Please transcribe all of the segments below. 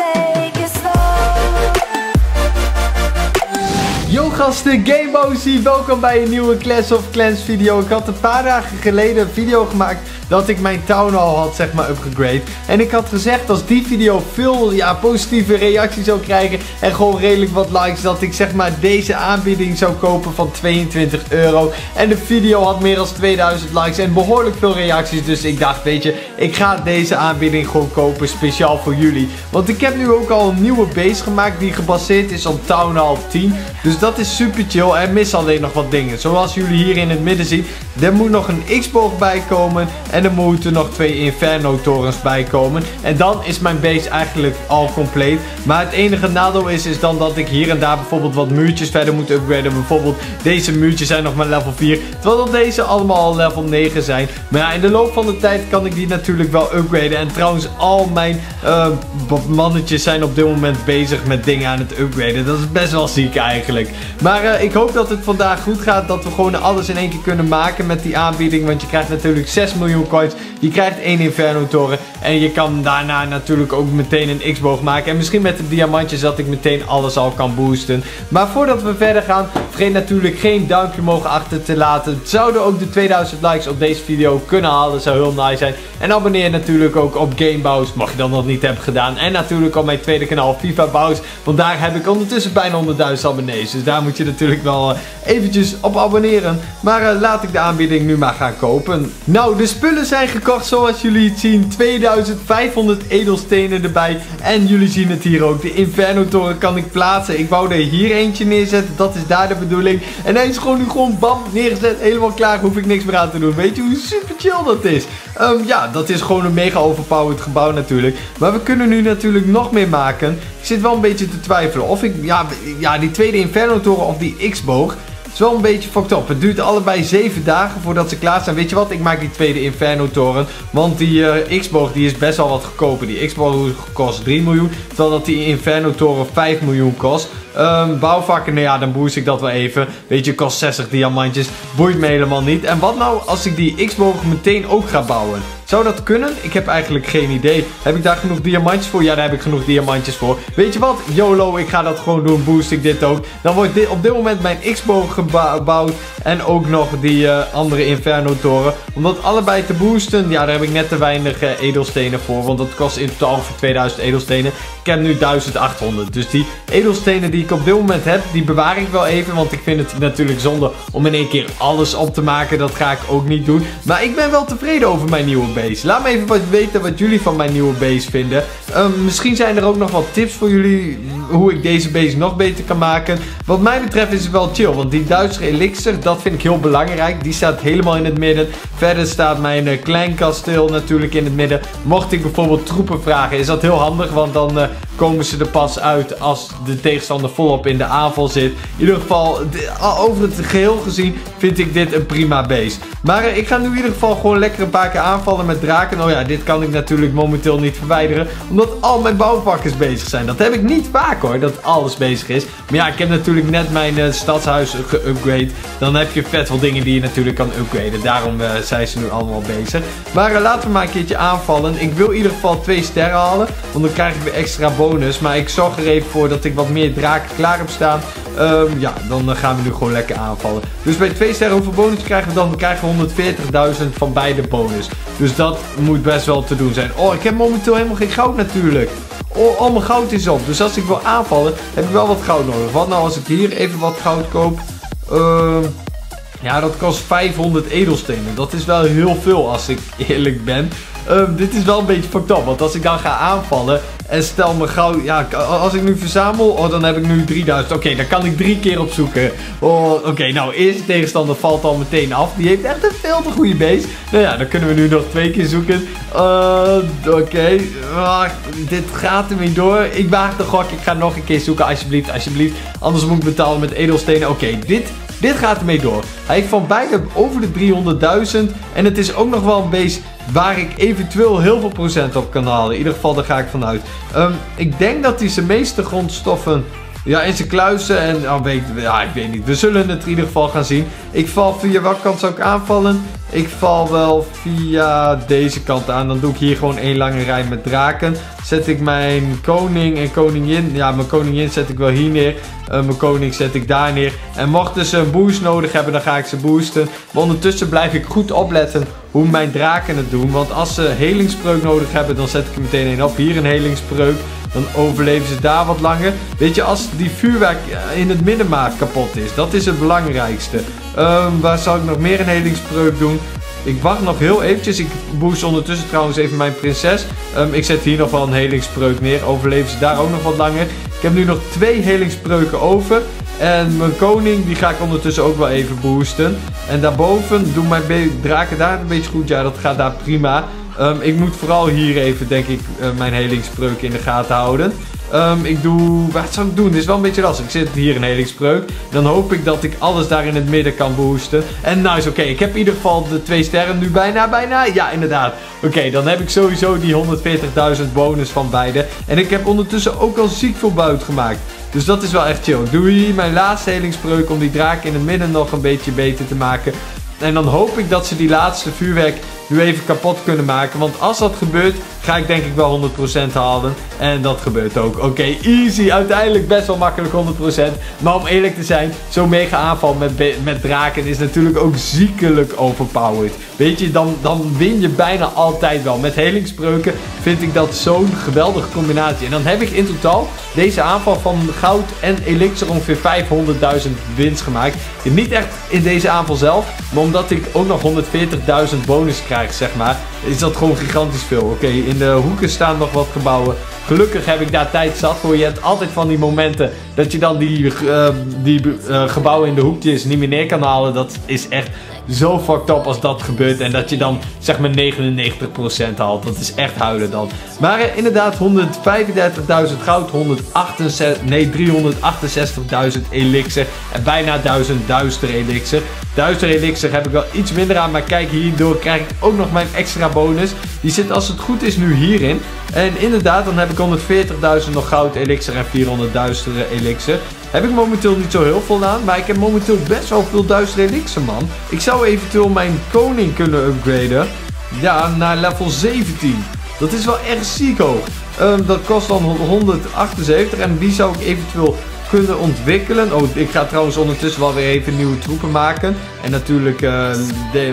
say. Gasten, Gamebozy, welkom bij een nieuwe Clash of Clans video. Ik had een paar dagen geleden een video gemaakt dat ik mijn town hall had zeg maar upgegrade. En ik had gezegd als die video veel ja, positieve reacties zou krijgen en gewoon redelijk wat likes dat ik zeg maar deze aanbieding zou kopen van 22 euro. En de video had meer dan 2000 likes en behoorlijk veel reacties. Dus ik dacht weet je, ik ga deze aanbieding gewoon kopen speciaal voor jullie. Want ik heb nu ook al een nieuwe base gemaakt die gebaseerd is op Town Hall 10. Dus dat is super chill. Er missen alleen nog wat dingen. Zoals jullie hier in het midden zien. Er moet nog een X-boog bij komen. En er moeten nog twee Inferno torens bij komen. En dan is mijn base eigenlijk al compleet. Maar het enige nadeel is, is dan dat ik hier en daar bijvoorbeeld wat muurtjes verder moet upgraden. Bijvoorbeeld deze muurtjes zijn nog maar level 4. Terwijl deze allemaal al level 9 zijn. Maar ja, in de loop van de tijd kan ik die natuurlijk wel upgraden. En trouwens, al mijn uh, mannetjes zijn op dit moment bezig met dingen aan het upgraden. Dat is best wel ziek eigenlijk. Maar uh, ik hoop dat het vandaag goed gaat. Dat we gewoon alles in één keer kunnen maken met die aanbieding. Want je krijgt natuurlijk 6 miljoen coins. Je krijgt één Inferno toren. En je kan daarna natuurlijk ook meteen een X-boog maken. En misschien met de diamantjes dat ik meteen alles al kan boosten. Maar voordat we verder gaan, vergeet natuurlijk geen duimpje mogen achter te laten. Zouden ook de 2000 likes op deze video kunnen halen. Dat zou heel nice zijn. En abonneer natuurlijk ook op Gamebows. Mag je dan nog niet hebben gedaan. En natuurlijk op mijn tweede kanaal FIFA Bows. Want daar heb ik ondertussen bijna 100.000 abonnees. Dus daar moet je natuurlijk wel uh, eventjes op abonneren. Maar uh, laat ik de aanbieding nu maar gaan kopen. Nou, de spullen zijn gekocht zoals jullie het zien. 2500 edelstenen erbij. En jullie zien het hier ook. De Inferno toren kan ik plaatsen. Ik wou er hier eentje neerzetten. Dat is daar de bedoeling. En hij is gewoon nu gewoon bam neergezet. Helemaal klaar. Hoef ik niks meer aan te doen. Weet je hoe super chill dat is? Um, ja, dat is gewoon een mega overpowered gebouw natuurlijk. Maar we kunnen nu natuurlijk nog meer maken. Ik zit wel een beetje te twijfelen of ik, ja, ja die tweede Inferno toren of die X-boog. Wel een beetje fucked up. Het duurt allebei 7 dagen voordat ze klaar zijn. Weet je wat? Ik maak die tweede Inferno toren. Want die uh, X-boog die is best wel wat goedkoper. Die X-boog kost 3 miljoen. Terwijl dat die Inferno toren 5 miljoen kost. Um, bouwvakken, nou ja, dan boost ik dat wel even. Weet je, kost 60 diamantjes. Boeit me helemaal niet. En wat nou als ik die X-boog meteen ook ga bouwen? Zou dat kunnen? Ik heb eigenlijk geen idee. Heb ik daar genoeg diamantjes voor? Ja, daar heb ik genoeg diamantjes voor. Weet je wat? YOLO, ik ga dat gewoon doen. Boost ik dit ook. Dan wordt dit op dit moment mijn X-boog gebouwd. En ook nog die uh, andere Inferno toren. Om dat allebei te boosten. Ja, daar heb ik net te weinig uh, edelstenen voor. Want dat kost in totaal ongeveer 2000 edelstenen. Ik heb nu 1800. Dus die edelstenen die ik op dit moment heb, die bewaar ik wel even. Want ik vind het natuurlijk zonde om in één keer alles op te maken. Dat ga ik ook niet doen. Maar ik ben wel tevreden over mijn nieuwe Laat me even weten wat jullie van mijn nieuwe base vinden. Um, misschien zijn er ook nog wat tips voor jullie hoe ik deze base nog beter kan maken. Wat mij betreft is het wel chill. Want die Duitse elixir, dat vind ik heel belangrijk. Die staat helemaal in het midden. Verder staat mijn uh, kleinkasteel natuurlijk in het midden. Mocht ik bijvoorbeeld troepen vragen, is dat heel handig. Want dan uh, komen ze er pas uit als de tegenstander volop in de aanval zit. In ieder geval, over het geheel gezien vind ik dit een prima base. Maar uh, ik ga nu in ieder geval gewoon lekker een paar keer aanvallen met draken. Oh ja, dit kan ik natuurlijk momenteel niet verwijderen. Omdat al mijn bouwvakkers bezig zijn. Dat heb ik niet vaak hoor, dat alles bezig is. Maar ja, ik heb natuurlijk net mijn uh, stadshuis geupgrade. Dan heb je vet veel dingen die je natuurlijk kan upgraden. Daarom uh, zijn ze nu allemaal bezig. Maar laten we maar een keertje aanvallen. Ik wil in ieder geval twee sterren halen. Want dan krijg ik weer extra bonus. Maar ik zorg er even voor dat ik wat meer draken klaar heb staan. Um, ja, dan gaan we nu gewoon lekker aanvallen. Dus bij twee sterren hoeveel bonus krijgen we dan? We krijgen 140.000 van beide bonus. Dus dat moet best wel te doen zijn. Oh, ik heb momenteel helemaal geen goud natuurlijk. Oh, al mijn goud is op. Dus als ik wil aanvallen, heb ik wel wat goud nodig. Wat nou als ik hier even wat goud koop? Uh, ja, dat kost 500 edelstenen. Dat is wel heel veel als ik eerlijk ben. Um, dit is wel een beetje fucked up. Want als ik dan ga aanvallen en stel me gauw... Ja, als ik nu verzamel, oh, dan heb ik nu 3000. Oké, dan kan ik drie keer opzoeken. Oh, Oké, nou, eerste tegenstander valt al meteen af. Die heeft echt een veel te goede base. Nou ja, dan kunnen we nu nog twee keer zoeken. Uh, Oké, okay. dit gaat er door. Ik waag de gok. Ik ga nog een keer zoeken, alsjeblieft, alsjeblieft. Anders moet ik betalen met edelstenen. Oké, dit... Dit gaat ermee door. Hij heeft van beide over de 300.000. En het is ook nog wel een base waar ik eventueel heel veel procent op kan halen. In ieder geval, daar ga ik vanuit. Um, ik denk dat hij zijn meeste grondstoffen Ja, in zijn kluisen en oh, weet, ja, ik weet niet. We zullen het in ieder geval gaan zien. Ik val via welke kant zou ik aanvallen? Ik val wel via deze kant aan. Dan doe ik hier gewoon één lange rij met draken. Zet ik mijn koning en koningin. Ja, mijn koningin zet ik wel hier neer. Uh, mijn koning zet ik daar neer. En mochten ze een boost nodig hebben, dan ga ik ze boosten. Maar ondertussen blijf ik goed opletten hoe mijn draken het doen. Want als ze helingspreuk nodig hebben, dan zet ik er meteen één op. Hier een helingspreuk. Dan overleven ze daar wat langer. Weet je, als die vuurwerk in het middenmaat kapot is, dat is het belangrijkste. Um, waar zal ik nog meer een helingspreuk doen? Ik wacht nog heel eventjes. Ik boost ondertussen trouwens even mijn prinses. Um, ik zet hier nog wel een helingspreuk neer. Overleven ze daar ook nog wat langer. Ik heb nu nog twee helingspreuken over. En mijn koning, die ga ik ondertussen ook wel even boosten. En daarboven doen mijn draken daar een beetje goed. Ja, dat gaat daar prima. Um, ik moet vooral hier even, denk ik, uh, mijn helingspreuk in de gaten houden. Um, ik doe... Wat zou ik doen? Dit is wel een beetje lastig. Ik zit hier in helingspreuk. Dan hoop ik dat ik alles daar in het midden kan boosten. En nice, oké. Ik heb in ieder geval de twee sterren nu bijna, bijna. Ja, inderdaad. Oké, dan heb ik sowieso die 140.000 bonus van beide. En ik heb ondertussen ook al ziek veel buit gemaakt. Dus dat is wel echt chill. Ik doe hier mijn laatste helingspreuk om die draak in het midden nog een beetje beter te maken. En dan hoop ik dat ze die laatste vuurwerk nu even kapot kunnen maken. Want als dat gebeurt, ga ik denk ik wel 100% halen. En dat gebeurt ook. Oké, easy. Uiteindelijk best wel makkelijk 100%. Maar om eerlijk te zijn, zo'n mega aanval met, met draken is natuurlijk ook ziekelijk overpowered. Weet je, dan, dan win je bijna altijd wel. Met helingspreuken vind ik dat zo'n geweldige combinatie. En dan heb ik in totaal deze aanval van goud en elixir ongeveer 500.000 winst gemaakt. Niet echt in deze aanval zelf, maar omdat ik ook nog 140.000 bonus krijg, zeg maar, is dat gewoon gigantisch veel. Oké, in de hoeken staan nog wat gebouwen. Gelukkig heb ik daar tijd zat voor. Je hebt altijd van die momenten dat je dan die, uh, die uh, gebouwen in de hoekjes niet meer neer kan halen. Dat is echt zo fucked up als dat gebeurt. En dat je dan zeg maar 99% haalt. Dat is echt huilen dan. Maar uh, inderdaad 135.000 goud, 168, nee 368.000 elixir. En bijna 1000 duister elixir. Duister elixir heb ik wel iets minder aan. Maar kijk hierdoor krijg ik ook nog mijn extra bonus. Die zit als het goed is nu hierin. En inderdaad dan heb ik 140.000 nog goud elixir en 400 duistere elixir. Heb ik momenteel niet zo heel veel aan. Maar ik heb momenteel best wel veel duistere elixir, man. Ik zou eventueel mijn koning kunnen upgraden. Ja, naar level 17. Dat is wel echt ziek hoog. Um, dat kost dan 178 en die zou ik eventueel kunnen ontwikkelen. Oh, ik ga trouwens ondertussen wel weer even nieuwe troepen maken. En natuurlijk uh,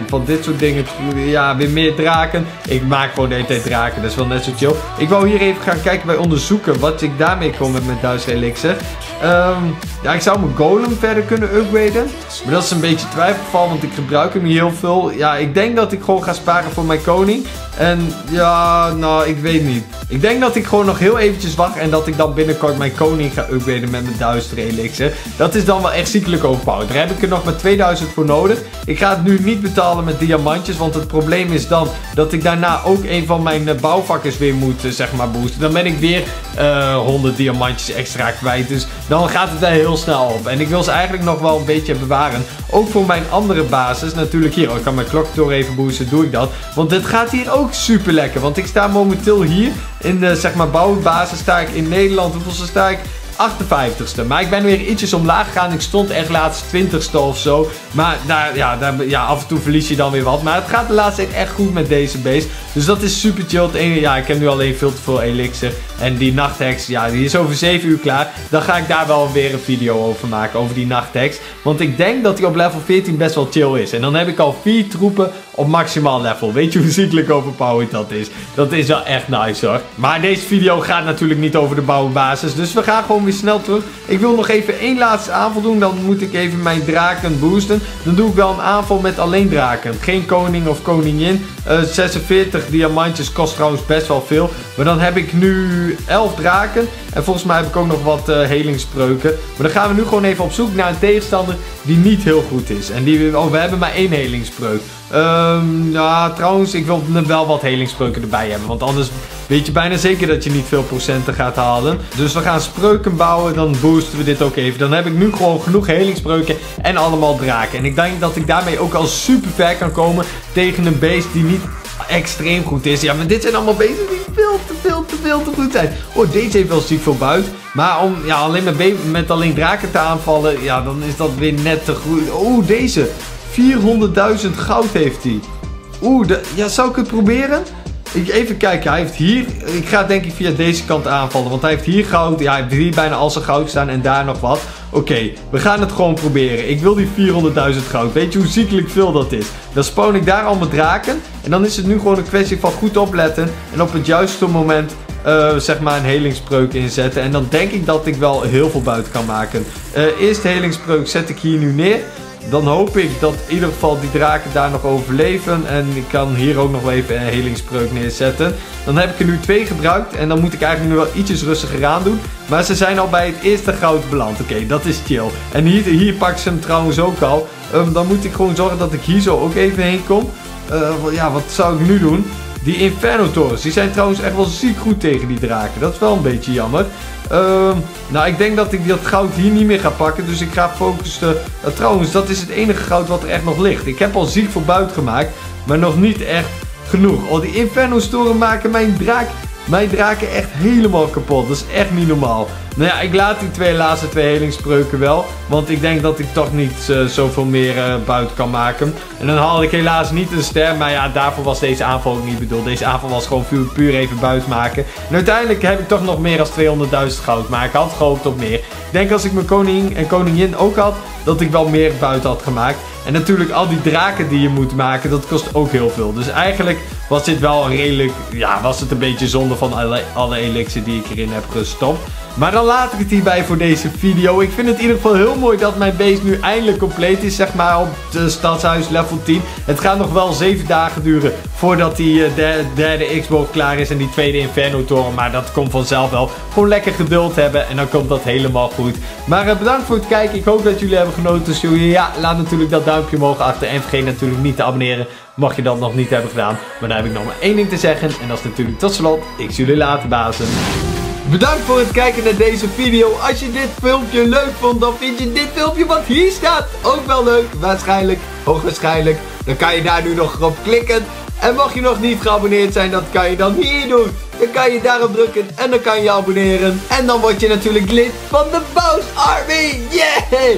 van dit soort dingen, ja, weer meer draken. Ik maak gewoon de hele tijd draken, dat is wel net zo chill. Ik wou hier even gaan kijken bij onderzoeken wat ik daarmee kom met mijn duizend elixir. Um, ja, ik zou mijn golem verder kunnen upgraden. Maar dat is een beetje twijfelgeval, want ik gebruik hem heel veel. Ja, ik denk dat ik gewoon ga sparen voor mijn koning. En ja, nou, ik weet niet. Ik denk dat ik gewoon nog heel eventjes wacht en dat ik dan binnenkort mijn koning ga upgraden met mijn duistere elixir. Dat is dan wel echt ziekelijk overpowered. Daar heb ik er nog maar 2000 voor nodig. Ik ga het nu niet betalen met diamantjes, want het probleem is dan dat ik daarna ook een van mijn uh, bouwvakkers weer moet, uh, zeg maar, boosten. Dan ben ik weer uh, eh, 100 diamantjes extra kwijt. Dus dan gaat het daar heel snel op. En ik wil ze eigenlijk nog wel een beetje bewaren. Ook voor mijn andere basis. Natuurlijk hier, oh, ik kan mijn kloktoren even boosten, doe ik dat. Want dit gaat hier ook super lekker. Want ik sta momenteel hier in de, zeg maar, bouwbasis sta ik in Nederland. Hoeveel sta ik? 58ste. Maar ik ben weer ietsjes omlaag gegaan. Ik stond echt laatst 20ste of zo. Maar daar, ja, daar, ja, af en toe verlies je dan weer wat. Maar het gaat de laatste tijd echt goed met deze beest. Dus dat is super chill. Het ene, ja, ik heb nu alleen veel te veel elixir. En die nachthex, ja, die is over 7 uur klaar. Dan ga ik daar wel weer een video over maken. Over die nachthex. Want ik denk dat die op level 14 best wel chill is. En dan heb ik al vier troepen op maximaal level. Weet je hoe ziekelijk overpowered dat is? Dat is wel echt nice hoor. Maar deze video gaat natuurlijk niet over de bouwbasis. Dus we gaan gewoon snel terug. Ik wil nog even één laatste aanval doen. Dan moet ik even mijn draken boosten. Dan doe ik wel een aanval met alleen draken. Geen koning of koningin. Uh, 46 diamantjes kost trouwens best wel veel. Maar dan heb ik nu 11 draken. En volgens mij heb ik ook nog wat uh, helingspreuken. Maar dan gaan we nu gewoon even op zoek naar een tegenstander die niet heel goed is. En die, oh, we hebben maar één helingspreuk. Um, ja, trouwens, ik wil wel wat helingspreuken erbij hebben. Want anders weet je bijna zeker dat je niet veel procenten gaat halen. Dus we gaan spreuken bouwen, dan boosten we dit ook even. Dan heb ik nu gewoon genoeg helingspreuken en allemaal draken. En ik denk dat ik daarmee ook al super ver kan komen tegen een beest die niet extreem goed is. Ja, maar dit zijn allemaal beesten die veel te veel te veel te goed zijn. Oh, deze heeft wel ziek veel buit. Maar om ja, alleen met, met alleen draken te aanvallen, ja, dan is dat weer net te goed. Oh, deze. 400.000 goud heeft hij. Oeh, ja, zou ik het proberen? Even kijken, hij heeft hier... Ik ga denk ik via deze kant aanvallen. Want hij heeft hier goud. Ja, hij heeft hier bijna al zijn goud staan en daar nog wat. Oké, we gaan het gewoon proberen. Ik wil die 400.000 goud. Weet je hoe ziekelijk veel dat is? Dan spawn ik daar al mijn draken. En dan is het nu gewoon een kwestie van goed opletten. En op het juiste moment... eh, zeg maar een helingspreuk inzetten. En dan denk ik dat ik wel heel veel buiten kan maken. Eh eerste helingspreuk zet ik hier nu neer. Dan hoop ik dat in ieder geval die draken daar nog overleven. En ik kan hier ook nog even een helingspreuk neerzetten. Dan heb ik er nu twee gebruikt. En dan moet ik eigenlijk nu wel ietsjes rustiger aan doen. Maar ze zijn al bij het eerste goud beland. Oké, dat is chill. En hier, hier pakken ze hem trouwens ook al. Ehm, dan moet ik gewoon zorgen dat ik hier zo ook even heen kom. Eh, ja, wat zou ik nu doen? Die Inferno Torens, die zijn trouwens echt wel ziek goed tegen die draken. Dat is wel een beetje jammer. Ehm, nou, ik denk dat ik dat goud hier niet meer ga pakken. Dus ik ga focussen. Eh, trouwens, dat is het enige goud wat er echt nog ligt. Ik heb al ziek voor buiten gemaakt. Maar nog niet echt genoeg. Oh, die Inferno Toren maken mijn draak. Mijn draken echt helemaal kapot. Dat is echt niet normaal. Nou ja, ik laat die twee laatste twee helingsspreuken wel. Want ik denk dat ik toch niet eh, zoveel meer eh, buiten kan maken. En dan haalde ik helaas niet een ster. Maar ja, daarvoor was deze aanval ook niet bedoeld. Deze aanval was gewoon puur, puur even buiten maken. En uiteindelijk heb ik toch nog meer dan 200.000 goud. Maar ik had gehoopt op meer. Ik denk als ik mijn koning en koningin ook had. Dat ik wel meer buiten had gemaakt. En natuurlijk al die draken die je moet maken. Dat kost ook heel veel. Dus eigenlijk was dit wel redelijk... Ja, was het een beetje zonde van alle, alle die ik erin heb gestopt. Maar dan laat ik het hierbij voor deze video. Ik vind het in ieder geval heel mooi dat mijn base nu eindelijk compleet is. Zeg maar op het stadshuis level 10. Het gaat nog wel 7 dagen duren voordat die eh, derde, Xbox klaar is. En die tweede Inferno toren. Maar dat komt vanzelf wel. Gewoon lekker geduld hebben en dan komt dat helemaal goed. Maar eh, bedankt voor het kijken. Ik hoop dat jullie hebben genoten. Jullie, ja, laat natuurlijk dat duimpje omhoog achter. En vergeet natuurlijk niet te abonneren. Mocht je dat nog niet hebben gedaan. Maar dan heb ik nog maar één ding te zeggen. En dat is natuurlijk tot slot. Ik zie jullie later bazen. Bedankt voor het kijken naar deze video. Als je dit filmpje leuk vond, dan vind je dit filmpje wat hier staat ook wel leuk. Waarschijnlijk, hoogwaarschijnlijk. Dan kan je daar nu nog op klikken. En mocht je nog niet geabonneerd zijn, dat kan je dan hier doen. Dan kan je daarop drukken en dan kan je abonneren. En dan word je natuurlijk lid van de Boos Army. Yeah!